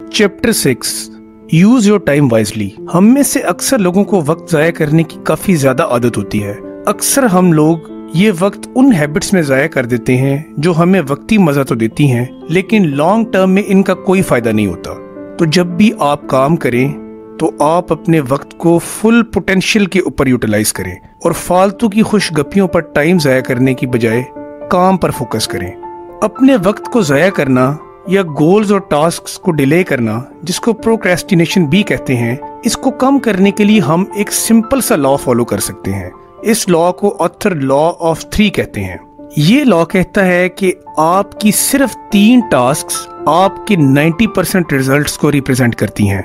Chapter six use your time wisely हम में से अक्सर लोगों को वक्त जाया करने की काफ़ी ज़्यादा आदत होती है। अक्सर हम लोग ये वक्त उन हैबिट्स में जाया कर देते हैं जो हमें वक्ती मज़ा तो देती हैं, लेकिन लॉन्ग टर्म में इनका कोई फ़ायदा नहीं होता। तो जब भी आप काम करें तो आप अपने वक्त को फुल पोटेंशियल के ऊपर यूटिलाइज करें और फालतू की खुश गपियों पर टाइम जाया करने की बजाय काम पर फोकस करें। अपने वक्त को जाया करना या गोल्स और टास्क को डिले करना, जिसको प्रोक्रेस्टिनेशन भी कहते हैं, इसको कम करने के लिए हम एक सिंपल सा लॉ फॉलो कर सकते हैं। इस लॉ को ऑथर लॉ ऑफ़ थ्री कहते हैं। ये लॉ कहता है कि आपकी सिर्फ़ तीन टास्क आपके 90 परसेंट रिज़ल्ट को रिप्रेजेंट करती हैं।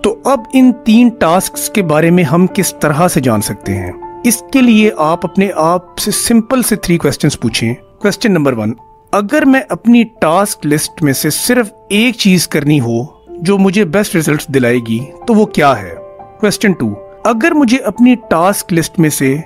तो अब इन तीन टास्क के बारे में हम किस तरह से जान सकते हैं? इसके लिए आप अपने आप से सिंपल से थ्री क्वेश्चंस पूछें। क्वेश्चन नंबर वन अगर मैं अपनी टास्क लिस्ट में से सिर्फ़ एक चीज़ करनी हो, जो मुझे बेस्ट रिजल्ट्स दिलाएगी तो वो क्या है? क्वेश्चन टू अगर मुझे अपनी टास्क लिस्ट में से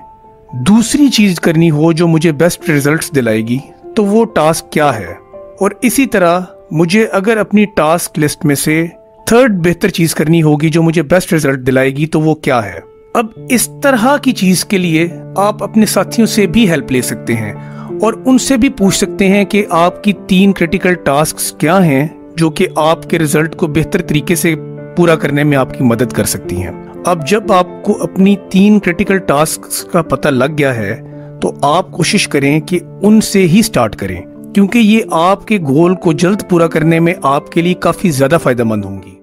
दूसरी चीज़ करनी हो, जो मुझे बेस्ट रिजल्ट्स दिलाएगी तो वो टास्क क्या है? और इसी तरह, मुझे अगर अपनी टास्क लिस्ट में से थर्ड बेहतर चीज़ करनी होगी, जो मुझे बेस्ट रिज़ल्ट दिलाएगी तो वो क्या है? अब इस तरह की चीज़ के लिए आप अपने साथियों से भी हेल्प ले सकते हैं। और उनसे भी पूछ सकते हैं कि आपकी तीन क्रिटिकल टास्क क्या हैं, जो कि आपके रिज़ल्ट को बेहतर तरीके से पूरा करने में आपकी मदद कर सकती हैं। अब जब आपको अपनी तीन क्रिटिकल टास्क का पता लग गया है तो आप कोशिश करें कि उनसे ही स्टार्ट करें, क्योंकि ये आपके गोल को जल्द पूरा करने में आपके लिए काफ़ी ज़्यादा फ़ायदेमंद होंगी।